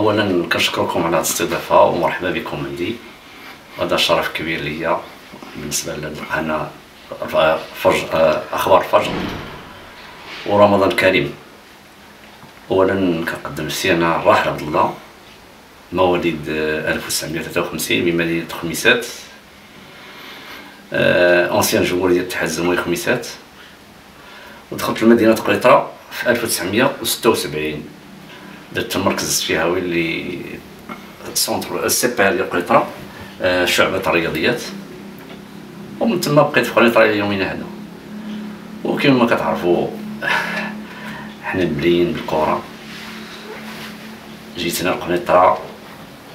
آه، اولا كنشكركم على هذه الاستضافة ومرحبا بكم عندي وهذا شرف كبير ليا بالنسبة لقناه فرج آه، أخبار الفجر ورمضان كريم. اولا كنقدم نفسي أنا راحل عبد الله مواليد 1953 بمدينه خميسات. اونسيان جمهورية الاتحاد الزموي خميسات. ودخلت لمدينه قيطره في 1976 درت المركز الفيهاوي اللي سونتر السيبي ديال آه، شعبة الرياضيات ومن تما بقيت في قنيطرة إلى يومنا هذا. وكما ما كتعرفوا حنا مليين بالكرة جيت هنا لقنيطرة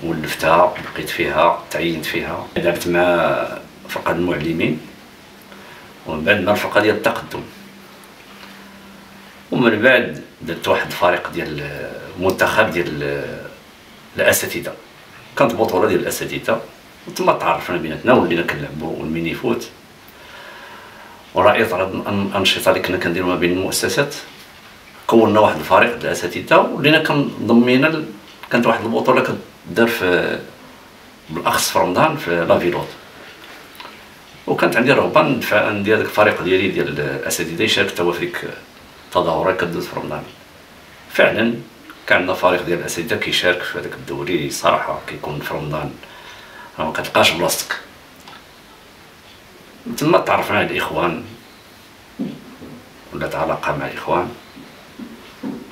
ولفتها بقيت فيها تعينت فيها. لعبت مع فرقة المعلمين ومن بعد مع الفرقة ديال التقدم. ومن بعد درت واحد الفريق ديال المنتخب ديال الأساتذة. كانت بطوله ديال الأساتذة وتما تعرفنا بيناتنا ولينا كنلعبوا ال mini foot. ورأيت الأنشطة اللي كنا كنديروا ما بين المؤسسات كونا واحد الفريق ديال الأساتذة ولينا كنضمينا كانت واحد البطولة كدار في بالأخص في رمضان في لافيلوت وكانت عندي رغبة ندفع ندير هذاك الفريق ديالي ديال الأساتذة يشارك توا في ديك التظاهرات كدوز في رمضان. فعلا كان عندنا فريق ديال الأساتذة كيشارك في هذاك الدوري صراحة كيكون في رمضان. ما كتلقاش بلاصتك. تما تعرفنا على الإخوان. ولات علاقه مع الإخوان.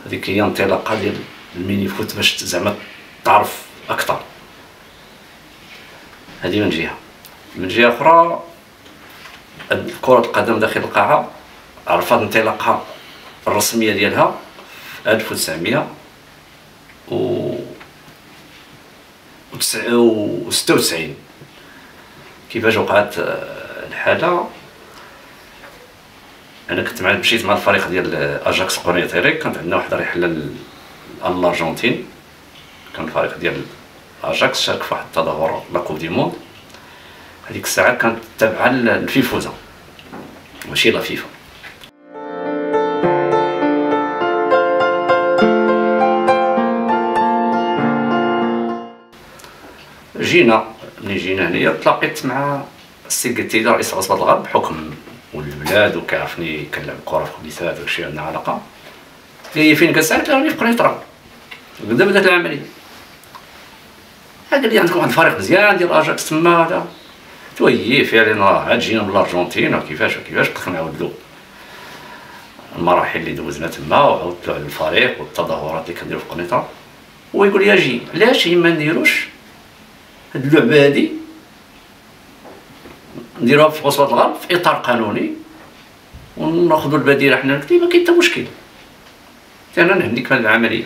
هذيك هي انطلاقة ديال ال mini foot باش زعما تعرف أكثر هذه من جهة. من جهة أخرى كرة القدم داخل القاعة عرفت انطلاقها الرسمية ديالها في 1900 و وستة وتسعين. كيفاش وقعت آه، الحالة؟ أنا كنت مع مشيت مع الفريق ديال أجاكس قونيطيري كانت عندنا واحد الرحلة للأرجنتين. كان الفريق ديال أجاكس شارك في واحد التظاهر la Coupe du monde هذيك الساعة كانت تابعة للفيفوزا ماشي لا فيفا. جينا ملي جينا هنايا تلاقيت مع السي قتيلي رئيس عصبة الغرب بحكم والبلاد وكيعرفني كنلعب كرة في خميسات وداكشي عندنا علاقة. قال فين كنسال قلت راني في قنيطرة بدا بدأت العملية. قال لي عندكم واحد الفريق مزيان ديال اجاكس تما هذا. قلت له فعلا راه عاد جينا من الأرجنتين وكيفاش وكيفاش قلت نعاود له المراحل اللي دوزنا تما وعاودت له على الفريق والتظاهرات اللي كنديرو في قنيطرة هو يقول لي أجي. علاش؟ ما نديروش. هاد اللعبه هادي. نديروها في وسط الغرب في إطار قانوني. ونأخذوا البديله حنا قلت ما كاين حتى مشكل. أنا نهنيك هذه العملية.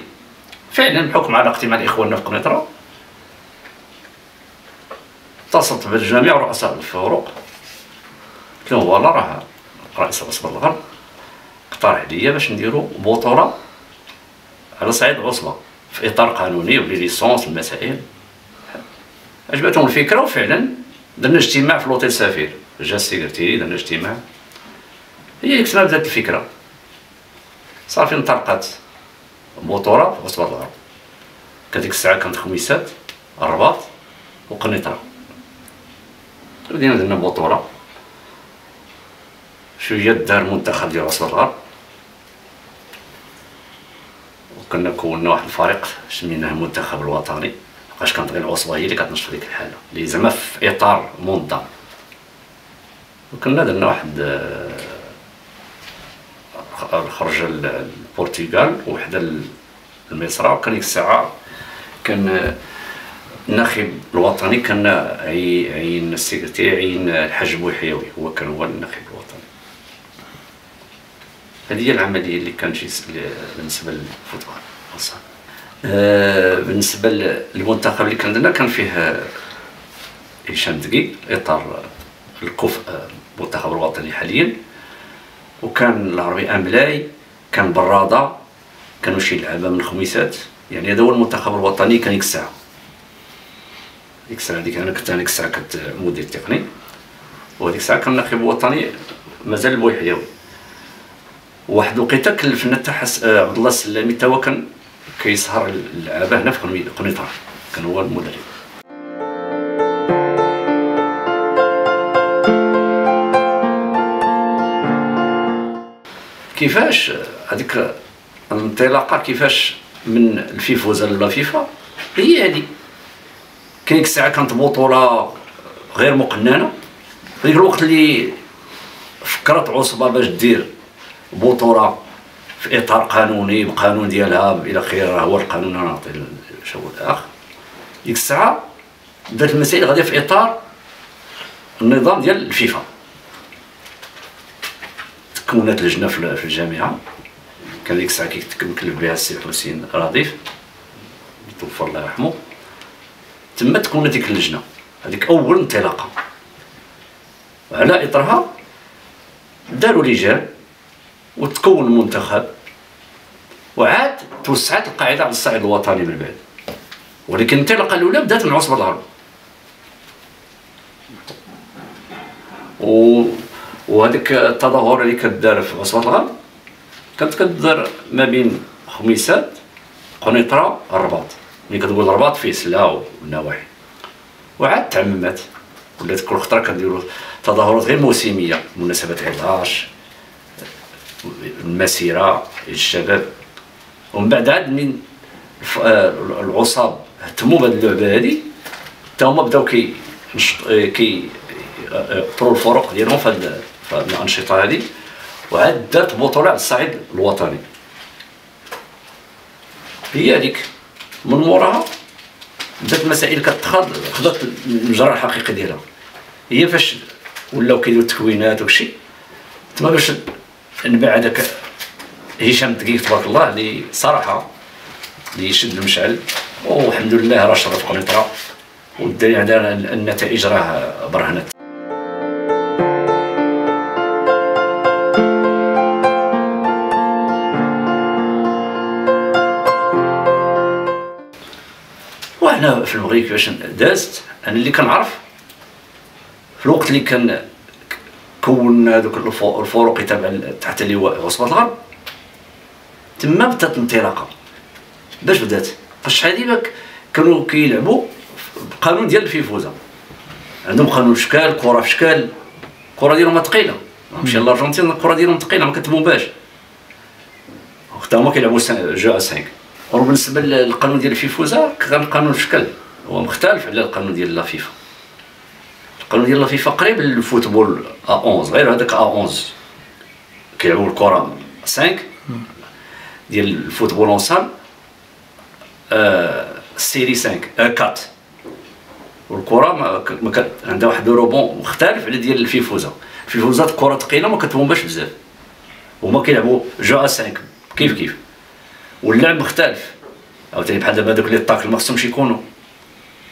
فعلا بحكم علاقتي مع إخواننا في قنيطره اتصلت بالجميع رؤساء الفروق. قلت لهم والله راه رئيس عصبة الغرب. اقترح عليا باش نديرو بطوله على صعيد العصبه في إطار قانوني و les licences المسائل. عجبتهم الفكرة وفعلا درنا اجتماع في لوطيل سفير جا ال secrétaire درنا اجتماع. هي ديك بدات الفكرة. صافي انطلقت بطوله في عصبة الغرب. كديك الساعة كانت خميسات الرباط وقنيطرة. بدينا درنا بطوله شوية دار منتخب ديال عصبة الغرب. وكنا كونا واحد الفريق سميناه المنتخب الوطني. فاش كانت غير العصبه هي اللي كتنشط ديك الحاله اللي زعما في اطار منظم وكنا درنا واحد خرج البرتغال وحده لمصر وكان الساعة كان الناخب الوطني كان عين السكرتير عين الحاج بوحيوي هو كان هو الناخب الوطني هذه هي العملية اللي كانت بالنسبة للفوتبال آه، بالنسبة للمنتخب اللي كان عندنا كان فيه هشام دقي إطار الكفء المنتخب الوطني حاليا. وكان العربي آملاي كان برادة كانوا شي لعابه من الخميسات. يعني هذا هو المنتخب الوطني كان ديك الساعة ديك الساعة ديك أنا كنت ديك الساعة كنت مدير تقني. وهذيك الساعة كان الناخب الوطني مازال البويحيوي واحد الوقيته كلفنا حتى عبد الله السلامي تا هو كان كيسهر اللعابه هنا في قنيطرة. كان هو المدرب. كيفاش هذيك الانطلاقة كيفاش من الفيفوزا لا فيفا؟ هي هذه. كاين الساعة كانت بطولة غير مقننة. في الوقت اللي فكرت عصبه باش دير بطولة في إطار قانوني بقانون ديالها إلى آخره هو القانون أنا نعطي شو الاخ ديك الساعة بدات المسائل غاديه في إطار النظام ديال الفيفا. تكونت لجنة في الجامعة. كان ديك الساعة كيتكلف بها السي حسين رضيف توفى الله يرحمه. تما تكونت ديك اللجنة هذيك أول انطلاقة. على إطرها داروا لجان وتكون منتخب وعاد توسعت القاعدة على الصعيد الوطني من بعد. ولكن الانطلاقه الأولى بدأت من عصبة الغرب. و وهذيك التظاهر اللي كدار في عصبة الغرب كانت كدار ما بين خميسات قنيطرة الرباط. ملي كتقول الرباط فيه سلا والنواحي وعاد تعممات ولات كل خطرة كنديروا تظاهرات غير موسمية مناسبات عيد العرش المسيرة الشباب ومن بعد عاد من آه، العصاب اهتموا بهذه اللعبة هذه حتى هما بداو كي كي برو الفرق ديالهم في الأنشطة هذه وعاد دارت بطولة على الصعيد الوطني. هي هذيك من موراها بدات المسائل كتخاض خدات المجرى الحقيقي ديالها. هي فاش ولاو كيديروا التكوينات وداكشي تما باش نبع هذاك هشام دقيق تبارك الله اللي صراحة اللي يشد المشعل. والحمد لله راه شرف قنيطره والدليل عندنا النتائج راه برهنت وحنا في المغرب كيفاش دازت؟ أنا اللي كنعرف. في الوقت اللي كان كون هذوك الفروق تابع تحت لواء عصبه الغرب. تما بدات الانطلاقة. باش بدات؟ شحال كانوا كيلعبوا بقانون ديال الفيفوزا عندهم قانون شكال كرة في شكال الكره ديالهم ثقيلة. ماشي الأرجنتين الكرة ديالهم ثقيلة ما كتبوباش حتى هما كيلعبوا جو 5 وبالنسبة للقانون ديال الفيفوزا كان القانون في شكل هو مختلف على القانون ديال la FIFA. القانون ديال la FIFA قريب لل football à 11 غير هذاك à 11 كيلعبوا الكرة 5 ديال ال football en salle سيري 5 4 والكرة ما عندها واحد rebond مختلف على ديال الفيفوزا الفيفوزا الكره ثقيله ما كتبومباش بزاف. هما كيلعبوا jeu à 5 كيف كيف؟ واللعب مختلف. عاوتاني بحال دابا دوك les tacles ما خصهمش يكونوا.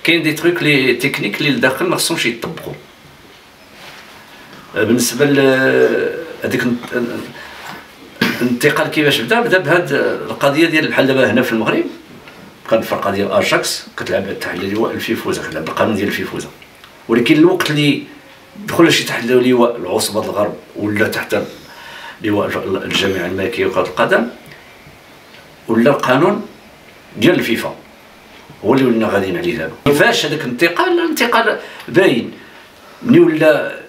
كاين des trucs les techniques اللي لداخل ما خصهمش يطبقوا بالنسبة ل هذيك الانتقال كيفاش بدأ؟ بدأ بهاد القضية ديال بحال دابا هنا في المغرب. كانت الفرقه ديال اجاكس كتلعب تحت لواء الفيفوزا كتلعب بالقانون ديال الفيفوزا. ولكن الوقت اللي دخل شي تحت لواء العصبة الغرب ولا تحت لواء الجامعة الملكية وكره القدم ولا القانون ديال الفيفا. هو اللي ولينا غاديين عليه دابا كيفاش هذاك الانتقال الانتقال باين. ملي ولا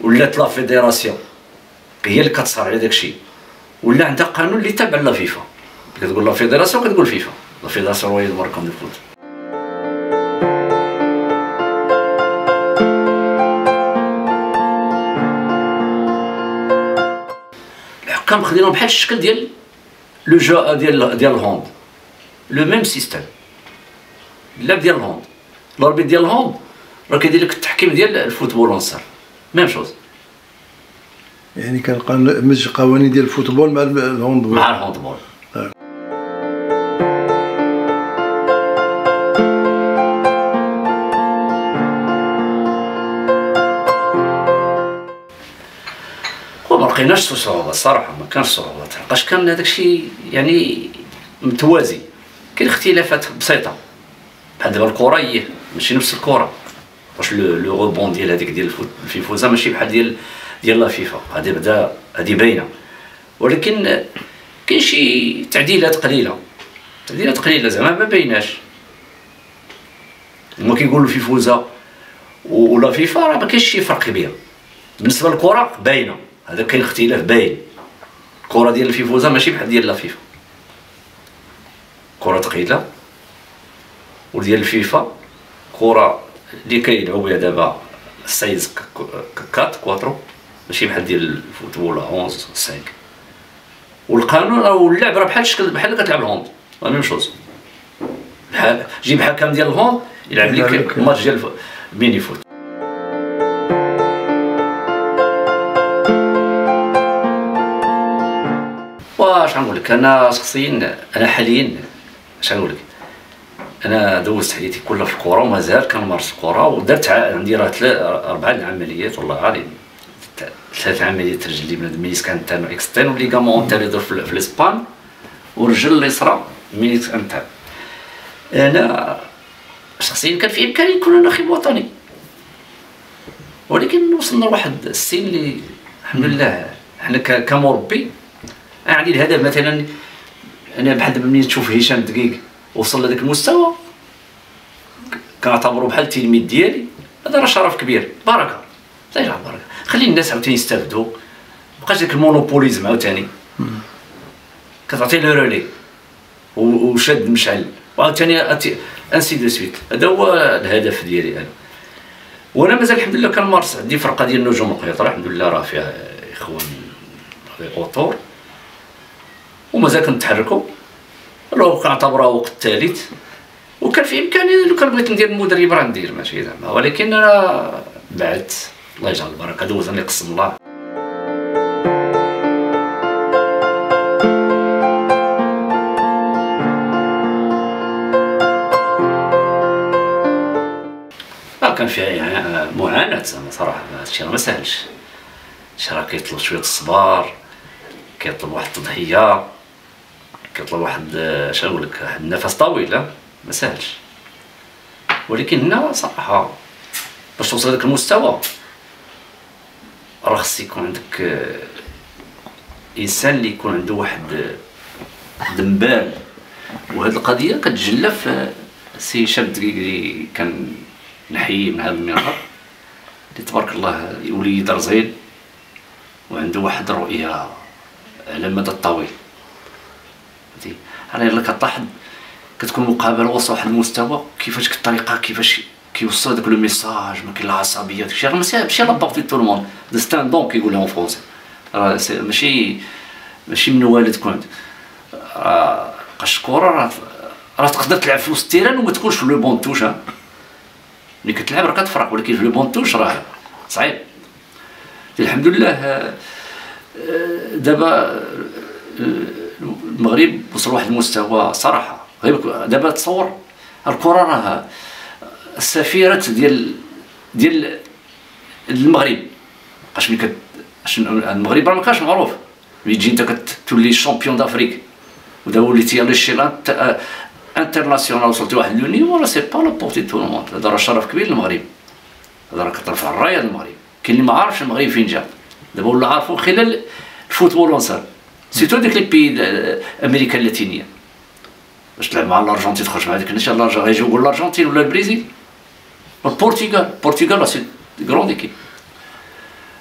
ولات la fédération هي اللي كتصار على داك الشيء. ولا عندها قانون اللي تابع la FIFA. كتقول la fédération كتقول فيفا. la Fédération royale marocaine de foot الحكام خديناهم بحال الشكل ديال le jeu ديال ديال ال hand. le même système اللعب ديال ال hand. l'arbitre ديال ال hand. راه كيدير لك التحكيم ديال ال football en salle. même chose. يعني كان مزج قوانين ديال ال football مع ال handball مع ال handball وما لقيناش صعوبة الصراحه ما كانش صعوبات لقاش كان هذاك الشيء يعني متوازي. كاين اختلافات بسيطة. بحال دابا الكرة هي ماشي نفس الكرة. واش لو روبون ديال هذيك ديال الفيفوزا ماشي بحال ديال ديال لا فيفا. هذه بدا هذه باينة. ولكن كاين شي تعديلات قليلة. هذه قليلة زعما ما بايناش. هما كيقولوا في فوزة و la FIFA راه ما كاينش شي فرق كبير. بالنسبة للكرة باينة. هذا كاين اختلاف باين. الكرة ديال الفيفوزا ماشي بحال ديال la FIFA. كرة ثقيله وديال الفيفا كره اللي كيلعبوا بها دابا size quatre cuatro ماشي بحال ديال ال football 11 5 والقانون أو اللعب راه بحال الشكل بحال كتلعب ال hand la même chose. بحال جيب حكم ديال ال hand يلعب لك. الماتش ديال ال mini-foot. واش غنقول لك أنا شخصيا أنا حاليا اش غنقول لك أنا دوزت حياتي كلها في الكره ومازال كنمارس الكره ودرت عندي راه أربعة العمليات والله العظيم ثلاث عمليات رجل اليمنى ménisque interne و externe و ligament antérieur في, في الإسبان والرجل اليسرى ménisque interne أنا شخصيا كان في إمكاني نكون أنا ناخب وطني ولكن وصلنا لواحد السن اللي الحمد لله حنا كمربي. أنا عندي الهدف مثلا أنا بحال دابا ملي تشوف هشام دكيك وصل لذاك المستوى كنعتبرو بحال التلميذ ديالي. هذا راه شرف كبير. بركه لا يلعب بركه خلي الناس عاوتاني يستافدوا مابقاش داك ال monopolisme عاوتاني. كتعطي له relais وشاد مشعل. وعاوتاني ainsi de suite. هذا هو الهدف ديالي أنا. وأنا مازال الحمد لله كنمارس عندي فرقة ديال النجوم القنيطرة. الحمد لله راه فيها إخوان اوتور ومازال كنتحركوا لو كنعتبرها وقت ثالث. وكان في امكاني لو كان بغيت ندير المدرب راه ندير ماشي زعما ولكن أنا بعدت الله يجعل البركة. دوز اللي قسم الله. كان فيها معاناة زعما صراحة. هادشي راه ما هادشي راه كيطلب شوية الصبر كيطلب واحد التضحية. كيطلب واحد اش نقول لك واحد النفس طويل ما ساهلش ولكن هنا صراحة باش توصل لذاك المستوى راه خص يكون عندك آه، إنسان اللي يكون عنده واحد دنبال وهاد القضية كتجلى في سي شاب دقيق اللي كان نحيي من هذا المنبر اللي تبارك الله وليد رزين وعنده واحد الرؤيه على المدى الطويل. أنا إلا كطاح كتكون مقابله وصل واحد المستوى كيفاش الطريقة كيفاش كيوصل داك le message ما كاين لا عصبيه داكشي راه ماشي la portée tout le monde c'est un don كيقولها en français راه ماشي ماشي من والد كنت. راه بقاش الكره راه راه تقدر تلعب في وسط ال terrain وما تكونش في le banc touche ملي كتلعب راه كتفرق ولكن في le banc touche راه صعيب. الحمد لله آه، دابا المغرب وصل لواحد المستوى صراحة. غير دابا تصور الكرة راه السفيرة ديال ديال المغرب. باش ملي كت المغرب راه ما كانش معروف. ملي تجي انت كتولي champion d'Afrique ودابا وليتي على شي international وصلتي واحد le niveau راه c'est pas la portée tout le monde هذا راه شرف كبير للمغرب. هذا راه كترفع الراية المغرب كاين اللي ما عارفش المغرب فين جا. دابا ولا عارفو خلال ال football en salle surtout ديك les pays أمريكا اللاتينيه باش تلعب مع الارجنتين تخرج مع ديك الناس الارجنتين غيجيو يقول الارجنتين ولا البرازيل البرتغال البرتغال ces grandes équipes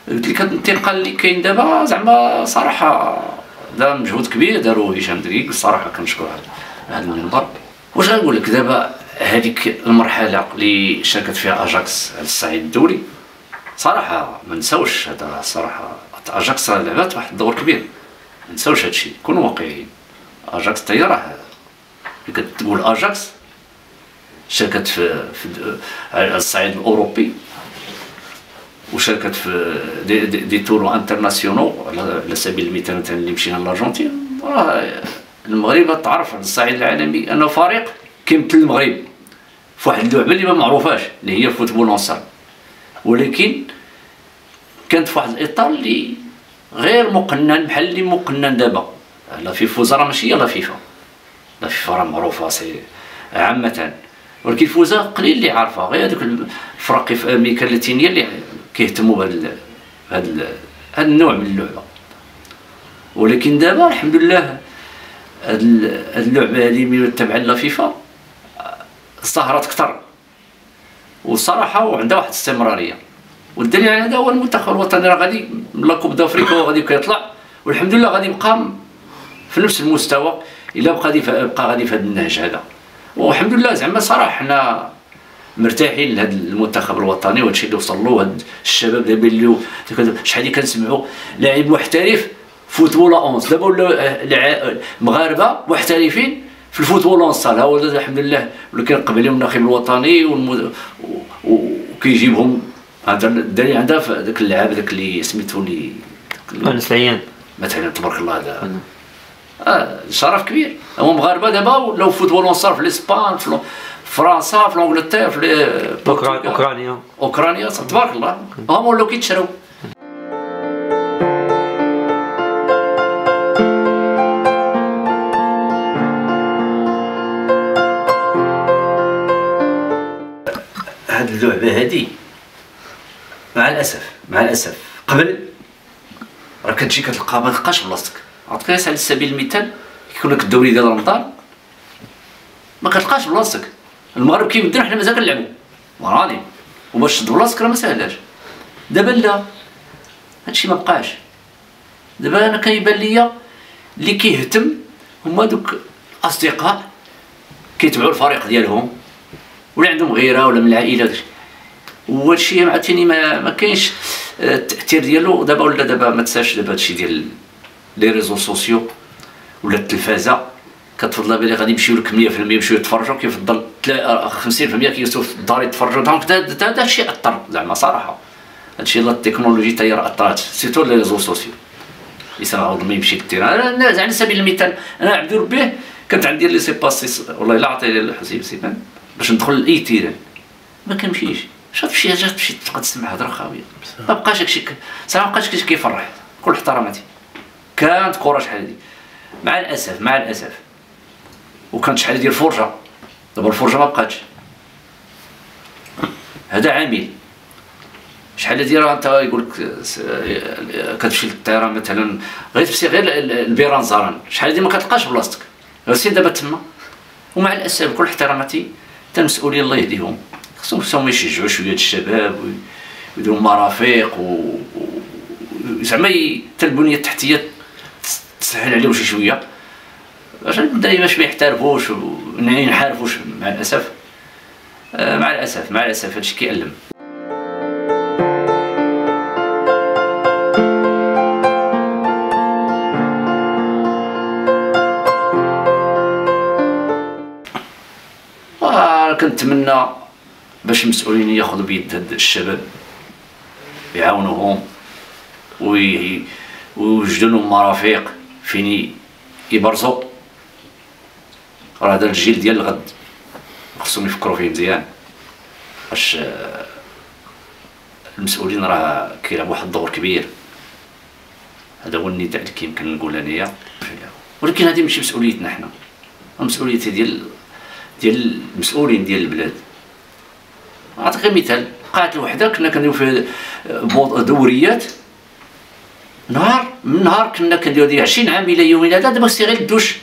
قلت لك الانتقال اللي كاين دابا زعما صراحة دار مجهود كبير داروا هشام دكيك الصراحه كنشكر هذا المنبر واش غنقول لك دابا هذيك المرحله اللي شاركت فيها اجاكس على الصعيد الدولي صراحة ما نساوش هذا الصراحه اجاكس لعبات واحد الدور كبير نساوش هادشي كونوا واقعيين أجاكس حتى راه كتقول أجاكس شاركت في, في على الصعيد الأوروبي وشاركت في des, des, des tournois internationaux على سبيل المثال مثلا اللي مشينا لأرجنتين. المغرب تعرف على الصعيد العالمي أنه فريق كيمثل المغرب. في واحد اللعبة اللي ما معروفاش اللي هي football en salle ولكن كانت في واحد الإطار اللي غير مقنن بحال اللي مقنن دابا. la FIFUSA راه ماشي la FIFA. la FIFA راه معروفة سي عامة. ولكن FIFUSA قليل اللي عارفها. غير هذوك الفرق في أمريكا اللاتينية اللي كيهتموا بهذا هذا النوع من اللعبة. ولكن دابا الحمد لله هاد اللعبة هذه ملي تابعه لافيفا ظهرت أكثر. وصراحة وعندها واحد الاستمرارية. والدليل على هذا هو المنتخب الوطني. راه غادي لا كوب دافريكا غادي كيطلع والحمد لله غادي يبقى في نفس المستوى إلا بقى بقى غادي في هذا النهج هذا. والحمد لله زعما صراحة حنا مرتاحين لهذا المنتخب الوطني وهذا الشيء اللي وصل له الشباب دابا اللي شحال اللي كنسمعوا لاعب محترف football en salle. دابا ولاو مغاربة محترفين في ال football en salle. ها هو الحمد لله ولا كيرقب عليهم الناخب الوطني وكيجيبهم هذا الدليل عندها في ذاك اللعاب ذاك اللي سميتو اللي أنس العيان. مثلا تبارك الله هذا. آه شرف كبير. هما مغاربة دابا ولاو football en salle في الإسبان في فرنسا في انجلترا في أوكرانيا. أوكرانيا تبارك الله. هما ولاو كيتشراو هاد اللعبة هادي. مع الأسف مع الأسف. قبل راه كتجي كتلقى ما تلقاش بلاصتك. عطيك على سبيل المثال كيكون لك الدوري ديال رمضان ما كتلقاش بلاصتك. المغرب كيبدا حنا مازال كنلعبوا مراني وباش تشد بلاصتك راه ما ساهلاش. دابا لا هادشي ما بقاش. دابا أنا كيبان ليا اللي كيهتم هما دوك الاصدقاء كيتبعوا الفريق ديالهم ولا عندهم غيرة ولا من العائلة داكشي وهادشي عرفتيني ما, ما كاينش آه، التأثير ديالو. دابا ولا دابا ما تنساش دابا هادشي ديال les réseaux sociaux ولا التلفازة. كتفضل بلي غادي يمشيو لك 100% يمشيو يتفرجوا. كيفضل 50% كيجلسوا في الدار يتفرجوا. donc هذا الشيء أثر زعما صراحة. هادشي la technologie حتى هي أثرات. surtout les réseaux sociaux. الانسان عاود ما يمشي لل terrain أنا على سبيل المثال أنا عبد ربيه كانت عندي laissez-passer والله إلا عطيني الحسيب سيبان باش ندخل لأي terrain. ما كنمشيش. شات تمشي جات تمشي تبقى تسمع هضره خاوية. ما بقاش داكشي صراحة ما بقاش كيفرح. كل احتراماتي كانت كره شحال هادي؟ مع الأسف مع الأسف. وكانت شحال ديال الفرجه دابا الفرجة ما بقاتش. هذا عامل. شحال هادي راه انت يقول لك كتمشي للطيران مثلا غير تمشي غير البيران زاران شحال هادي ما كتلقاش بلاصتك. سير دابا تما. ومع الأسف بكل احتراماتي حتى المسؤولين الله يهديهم. خصهم خصهم يشجعوا شوية الشباب ويديروا مرافق و زعما حتى البنية التحتية تسهل عليهم شي شوية. باش الدراري باش ما يحترفوش ينحرفوش مع الأسف. آه، مع الأسف مع الأسف هادشي كيألم. آه، كنتمنى باش المسؤولين ياخذوا بيد هاد الشباب يعاونوهم ويوجدوا لهم مرافق فين يبرزوا. راه هذا الجيل ديال الغد خصهم يفكروا فيه مزيان. باش آه، المسؤولين راه كيلعبوا واحد الدور كبير. هذا هو النداء اللي كيمكن نقول انايا. ولكن هذه ماشي مسؤوليتنا حنا مسؤوليتي ديال ديال المسؤولين ديال البلاد. نعطيك مثال. قاعة الوحدة كنا كنديرو فيها دوريات. نهار من نهار كنا كنديرو ديال 20 عام إلى يومنا هذا دابا غير الدوش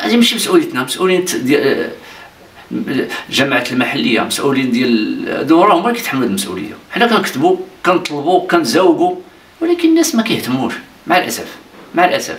هذه ماشي مسؤوليتنا مسؤولين ديال الجماعات المحلية مسؤولين ديال راهم هما كيتحملوا المسؤولية. حنا كنكتبوا كنطلبوا كنزاوقوا ولكن الناس ما كيهتموش مع الأسف مع الأسف.